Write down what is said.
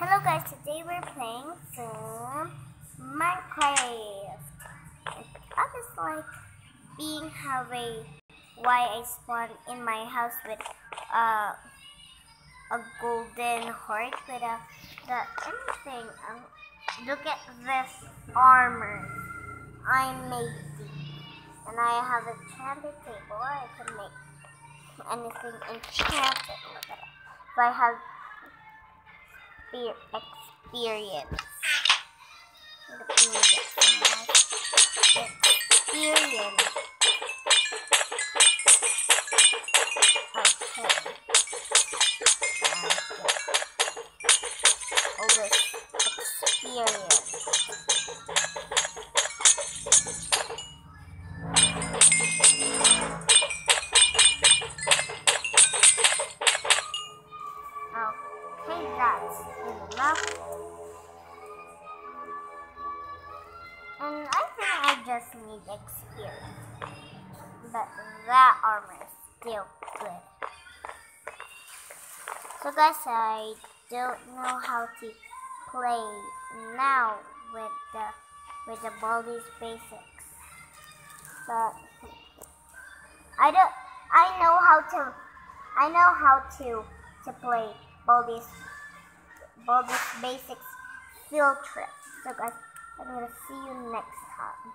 Hello guys, today we're playing some Minecraft. I just like being have a why I spawn in my house with uh, a golden heart with a the anything. Um, look at this armor I made and I have a enchanted table. I can make anything enchanted. Look at it. So I have experience. Experience. Okay. This experience. That's enough. And I think I just need experience. But that armor is still good. So guys, I don't know how to play now with the with the Baldi's basics. But I don't I know how to I know how to to play Baldi's Baldi's Basics field trip. So guys, I'm gonna see you next time.